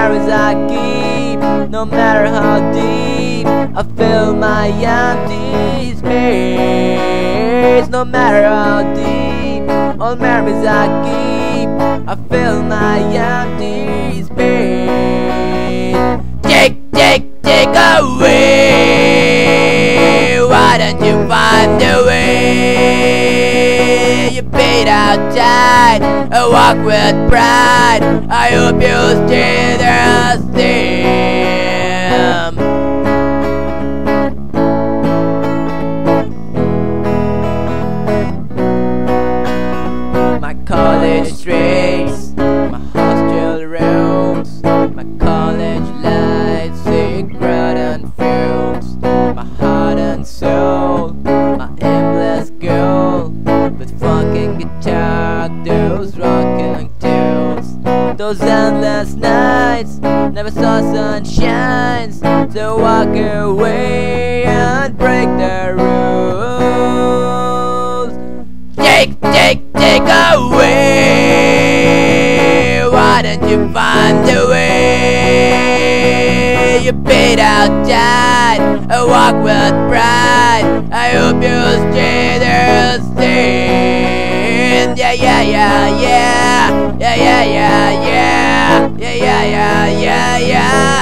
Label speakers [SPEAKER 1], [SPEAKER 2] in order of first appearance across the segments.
[SPEAKER 1] Memories I keep No matter how deep I fill my empty space No matter how deep All memories I keep I fill my empty walk with pride. I hope you stay there same Never saw sunshines To walk away And break the rules. Take, take, take away. Why don't you find a way? You beat outside I walk with pride. I hope you stay there same yeah, yeah, yeah Yeah, yeah, yeah, yeah Yeah, yeah, yeah, yeah,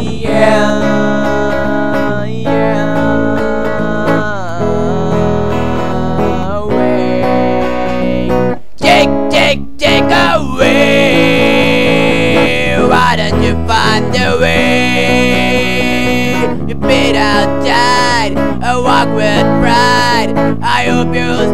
[SPEAKER 1] Yeah, I walk